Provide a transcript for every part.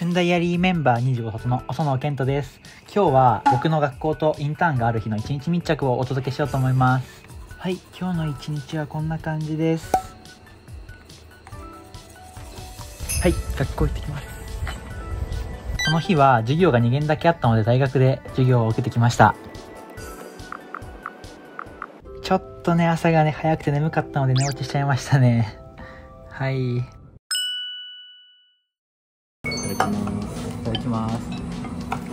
旬ダイアリーメンバー25卒の細野健人です。今日は僕の学校とインターンがある日の一日密着をお届けしようと思います。はい今日の一日はこんな感じです。はい学校行ってきます。この日は授業が2限だけあったので大学で授業を受けてきました。ちょっとね朝がね早くて眠かったので寝落ちしちゃいましたね。はいただきます。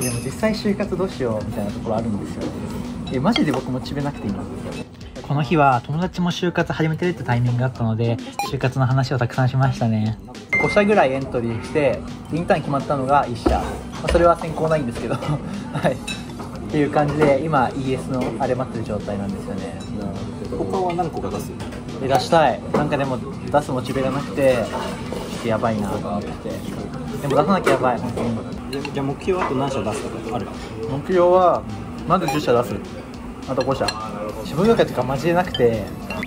でも実際就活どうしようみたいなところあるんですよ。えマジで僕モチベなくていいこの日は友達も就活始めてるってタイミングがあったので就活の話をたくさんしましたね。5社ぐらいエントリーしてインターン決まったのが1社、まあ、それは選考ないんですけど。はい。っていう感じで今 ES のあれ待ってる状態なんですよね。他は何個か出すで出したい。なんかでも出すモチベがなくてちょっとやばいなと思っててでも出さなきゃやばい。本当にじゃあ目標あと何社出すとかある？目標はまず10社出す。あと5社。自分学会とかマジでなくて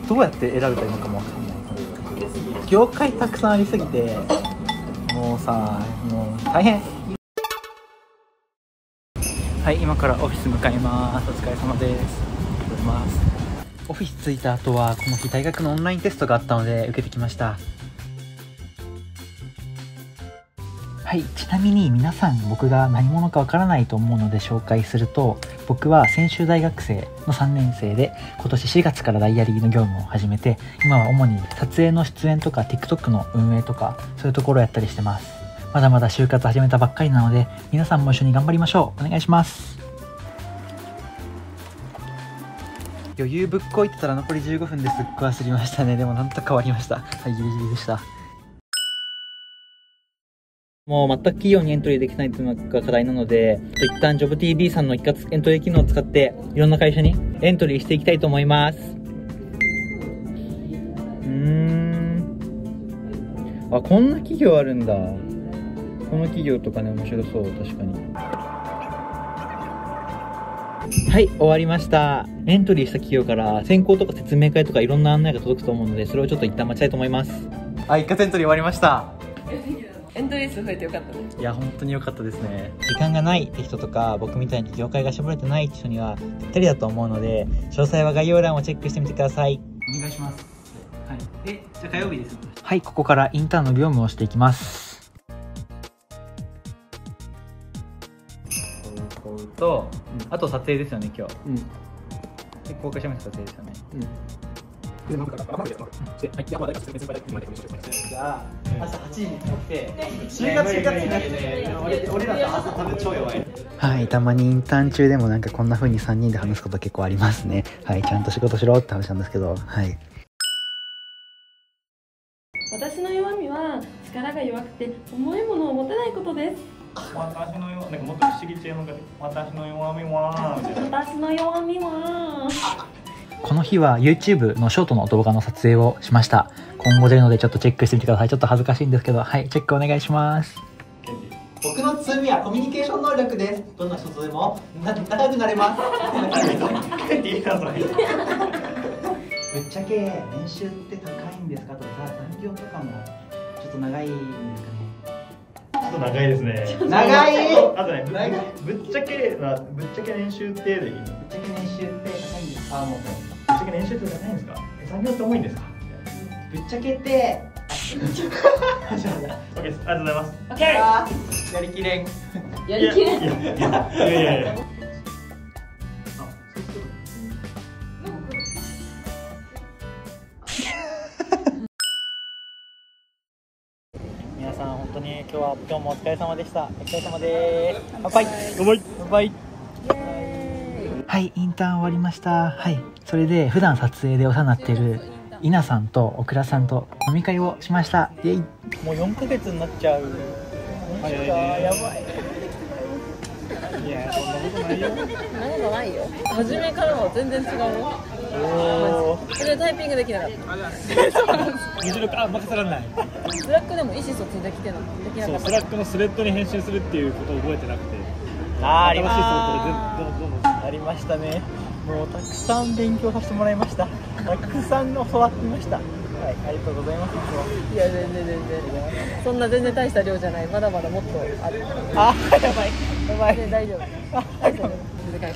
どうやって選べたらいいのかもわかんない。業界たくさんありすぎてもうさもう大変。はい今からオフィス向かいます。お疲れ様です。ありがとうございます。オフィス着いた後はこの日大学のオンラインテストがあったので受けてきましたはいちなみに皆さん僕が何者かわからないと思うので紹介すると僕は専修大学生の3年生で今年4月からダイアリーの業務を始めて今は主に撮影の出演とか TikTok の運営とかそういうところをやったりしてます。まだまだ就活始めたばっかりなので皆さんも一緒に頑張りましょう。お願いします。余裕ぶっこいてたら残り15分ですっごい焦りましたね。でもなんとか変わりました。はいギリギリでした。もう全く企業にエントリーできないというのが課題なので、一旦 JobTV さんの一括エントリー機能を使って、いろんな会社にエントリーしていきたいと思います。うん。あ、こんな企業あるんだ。この企業とかね、面白そう、確かに。はい、終わりました。エントリーした企業から選考とか説明会とかいろんな案内が届くと思うので、それをちょっと一旦待ちたいと思います。あ、一括エントリー終わりました。エントリー数増えてよかったね。いや本当に良かったですね。時間がないって人とか僕みたいに業界が絞れてない人にはぴったりだと思うので詳細は概要欄をチェックしてみてください。お願いします。はい。えじゃあ火曜日ですはいここからインターンの業務をしていきます。とあと撮影ですよね今日。うん。で公開しました撮影ですよね。でなんかあまだやつではい。山田が説明する場合だけ今でも一緒ですじゃあ朝8時に起きて就活就活になって俺俺らと朝多分超弱いはいたまにインターン中でもなんかこんな風に3人で話すこと結構ありますねはいちゃんと仕事しろって話なんですけどはい私の弱みは力が弱くて重いものを持てないことです。私のよなんかもっと不思議系の方で私の弱みは私の弱みはこの日は YouTube のショートの動画の撮影をしました。今後出るのでちょっとチェックしてみてください。ちょっと恥ずかしいんですけど。はいチェックお願いします。僕の強みはコミュニケーション能力です。どんな人とでも仲良くなれます。ぶっちゃけ年収って高いんですかとかさ残業とかもちょっと長いんですかね。ちょっと長いですね。長い？あとねぶっちゃけはぶっちゃけ年収ってでいいのぶっちゃけ年収って高いんですか？もうちゃけ年収って高いんですか？え残業って重いんですか？ぶっちゃけて。ありがとうございます。オッケーやりきれん。やりきれん。いやいやいやいやいや。いや 皆さん本当に今日は今日もお疲れ様でした。お疲れ様です。乾杯。乾杯。乾杯はいインターン終わりました。はいそれで普段撮影でお世話になっている稲さんとオクラさんと飲み会をしました。イエイ。もう4ヶ月になっちゃう。マジかやばいいやそんなことないよ。そんないよ。初めからは全然違うよ。それタイピングできなかっ無事のあ任せられない。たスラックでも意思疎通できてなできなかった。そうスラックのスレッドに返信するっていうことを覚えてなくてあーありま新しいスレッドでどんどんどんどんありましたね。もうたくさん勉強させてもらいました。たくさん教わってました。はいありがとうございます。いや全然全然そんな全然大した量じゃない。まだまだもっとある。あやばいやばい。で大丈夫。大丈夫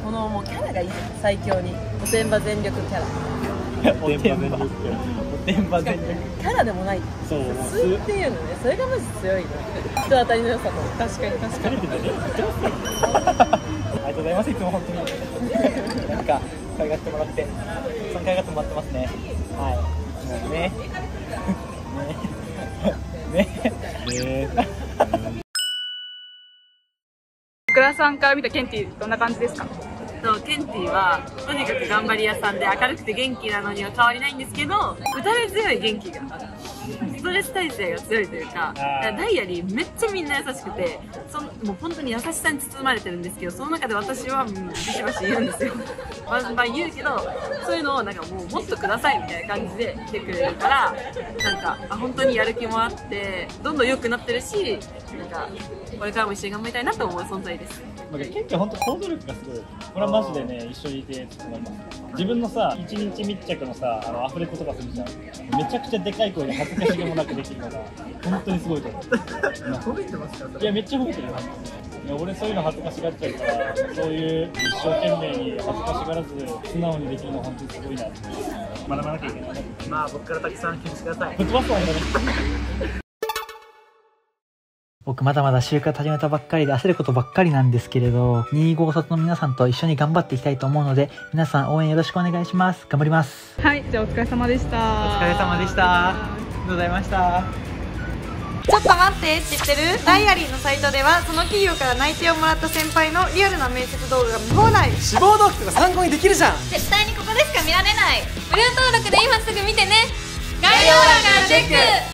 このもうキャラがいい。最強に。おてんば全力キャラおてんばおてんば全力キャラでもないそう素っていうのねそれがマジ強いね人当たりの良さと確かに確かに疲れてたねありがとうございますいつも本当になんか可愛がってもらってその可愛がってもらってますねはいもうねねねね福田さんから見たケンティどんな感じですか？とケンティはとにかく頑張り屋さんで明るくて元気なのには変わりないんですけど打たれ強い元気がストレス耐性が強いというかダイアリーめっちゃみんな優しくてそんもう本当に優しさに包まれてるんですけどその中で私はうんビシバシ言うんですよ。バンバン言うけどそういうのをなんかもうもっとくださいみたいな感じで来てくれるからなんかあ本当にやる気もあってどんどん良くなってるしなんかこれからも一緒に頑張りたいなと思う存在ですなんか結構本当行動力がすごい。これはマジでね一緒にいて思います。自分のさ一日密着のさあのアフレコとかするじゃん。めちゃくちゃでかい声で恥ずかしげもなくできるのが本当にすごいと思う。褒めてますかいやめっちゃ褒めてるよい。や俺そういうの恥ずかしがっちゃうからそういう一生懸命に恥ずかしがらず素直にできるの本当にすごいなって。学ばなきゃいけない。まあ僕からたくさん気にしてください。ぶっ飛ばすわんだね僕まだまだ就活始めたばっかりで焦ることばっかりなんですけれど、2号卒の皆さんと一緒に頑張っていきたいと思うので、皆さん応援よろしくお願いします。頑張ります。はいじゃあお疲れ様でしたお疲れ様でした。ありがとうございました。ちょっと待って知ってる？ダイアリーのサイトではその企業から内定をもらった先輩のリアルな面接動画が見放題志望動機とか参考にできるじゃん絶対にここでしか見られない無料登録で今すぐ見てね概要欄からチェック